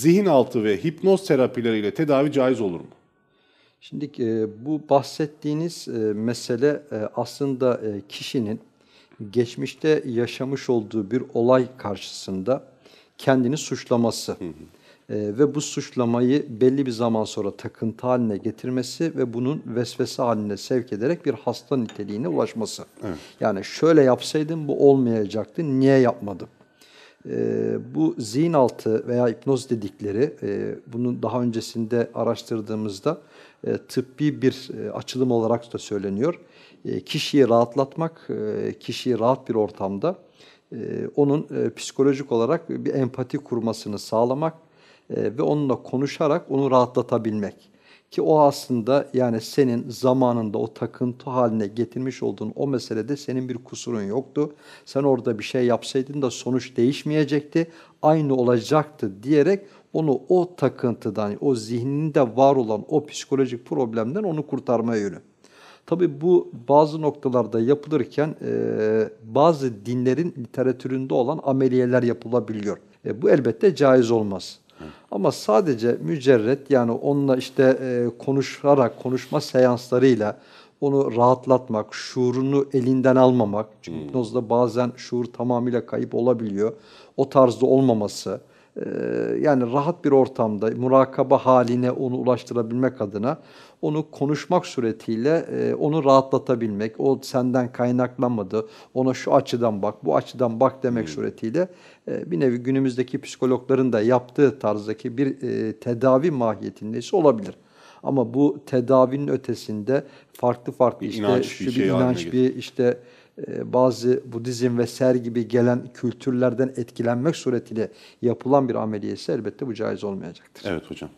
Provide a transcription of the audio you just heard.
zihin altı ve hipnoz terapileriyle tedavi caiz olur mu? Şimdi e, bu bahsettiğiniz e, mesele e, aslında e, kişinin geçmişte yaşamış olduğu bir olay karşısında kendini suçlaması e, ve bu suçlamayı belli bir zaman sonra takıntı haline getirmesi ve bunun vesvese haline sevk ederek bir hasta niteliğine ulaşması. Yani şöyle yapsaydım bu olmayacaktı, niye yapmadım? E, bu zihin altı veya hipnoz dedikleri, e, bunun daha öncesinde araştırdığımızda e, tıbbi bir e, açılım olarak da söyleniyor. Kişiyi rahatlatmak, kişiyi rahat bir ortamda onun psikolojik olarak bir empati kurmasını sağlamak ve onunla konuşarak onu rahatlatabilmek. Ki o aslında yani senin zamanında o takıntı haline getirmiş olduğun o meselede senin bir kusurun yoktu. Sen orada bir şey yapsaydın da sonuç değişmeyecekti, aynı olacaktı diyerek onu o takıntıdan, o zihninde var olan o psikolojik problemden onu kurtarmaya yönü. Tabi bu bazı noktalarda yapılırken e, bazı dinlerin literatüründe olan ameliyeler yapılabiliyor. E, bu elbette caiz olmaz. Ama sadece mücerret yani onunla işte e, konuşarak, konuşma seanslarıyla onu rahatlatmak, şuurunu elinden almamak. Çünkü hipnozda bazen şuur tamamıyla kayıp olabiliyor. O tarzda olmaması. E, yani rahat bir ortamda murakaba haline onu ulaştırabilmek adına onu konuşmak suretiyle e, onu rahatlatabilmek, o senden kaynaklanmadı, ona şu açıdan bak, bu açıdan bak demek suretiyle e, bir nevi günümüzdeki psikologların da yaptığı tarzdaki bir e, tedavi mahiyetindeyse olabilir. Ama bu tedavinin ötesinde farklı farklı Bir işte inanç, şu bir bir şey haline inanç, bir işte bazı Budizm ve ser gibi gelen kültürlerden etkilenmek suretiyle yapılan bir ameliyesi elbette bu caiz olmayacaktır. Evet hocam.